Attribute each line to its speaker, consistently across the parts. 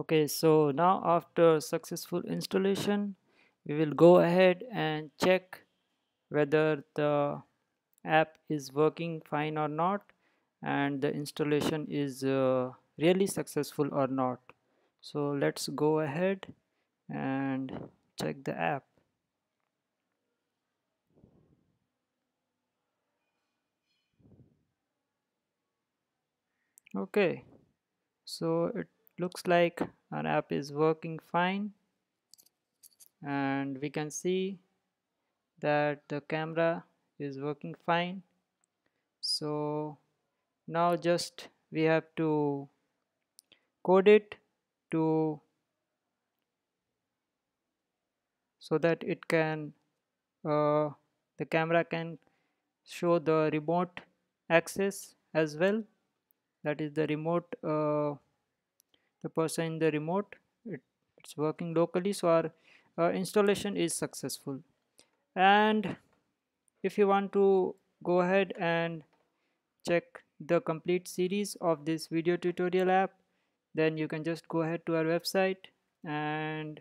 Speaker 1: okay so now after successful installation we will go ahead and check whether the app is working fine or not and the installation is uh, really successful or not. So let's go ahead and check the app. Okay so it looks like our app is working fine. And we can see that the camera is working fine. So now just we have to code it to so that it can uh, the camera can show the remote access as well. That is the remote uh, the person in the remote it, it's working locally so our uh, installation is successful. And if you want to go ahead and check the complete series of this video tutorial app then you can just go ahead to our website and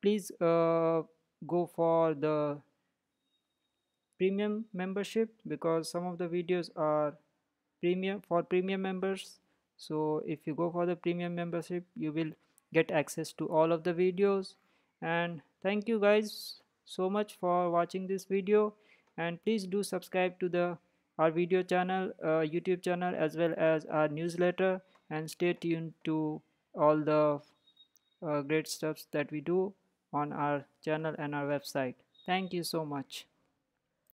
Speaker 1: please uh, go for the premium membership because some of the videos are premium for premium members so if you go for the premium membership you will get access to all of the videos. And thank you guys so much for watching this video. And please do subscribe to the our video channel uh, youtube channel as well as our newsletter. And stay tuned to all the uh, great stuffs that we do on our channel and our website. Thank you so much